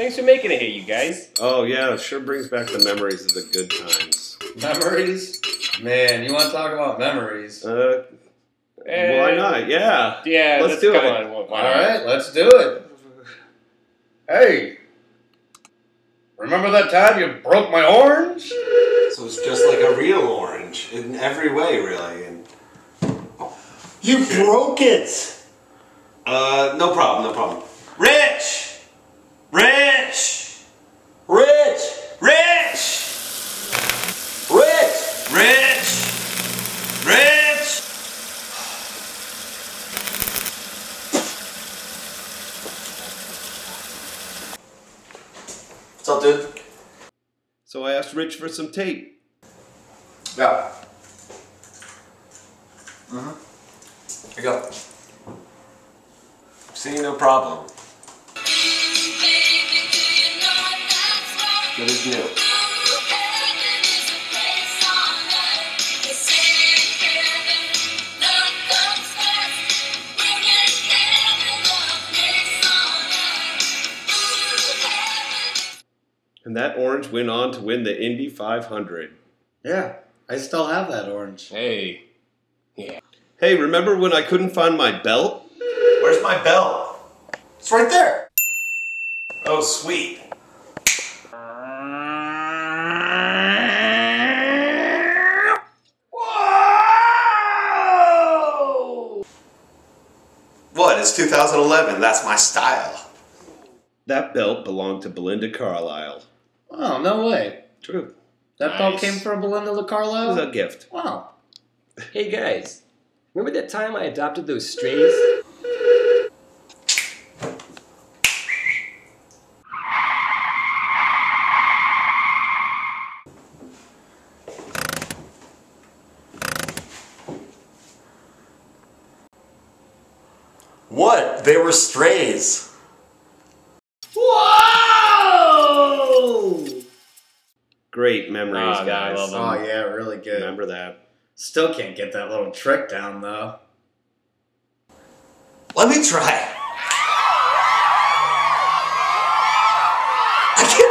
Thanks for making it here, you guys. Oh yeah, it sure brings back the memories of the good times. Memories? Man, you want to talk about memories? Uh, Eh, why not? Yeah. Yeah, Let's let's, do come it. on. Why All let's do it. Hey, remember that time you broke my orange? So it's just like a real orange in every way, really. And You broke it! uh, no problem, no problem. Rich, Rich, Rich! Rich, Rich! Rich, Rich. What's up, dude? So I asked Rich for some tape. Yeah. Mm-hmm. Here you go. See, no problem. Good as new. And that orange went on to win the Indy 500. Yeah, I still have that orange. Hey. Yeah. Hey, remember when I couldn't find my belt? Where's my belt? It's right there! Oh, sweet. Whoa! What? It's 2011. That's my style. That belt belonged to Belinda Carlisle. Oh, no way. True. That belt Nice. came from Belinda It was LaCarlo? a gift. Wow. Hey guys, remember that time I adopted those strays? What? They were strays. Whoa! Great memories, Oh, no, I guys. love 'em. Oh, yeah, really good. Remember that. Still can't get that little trick down, though. Let me try. I can't do it right.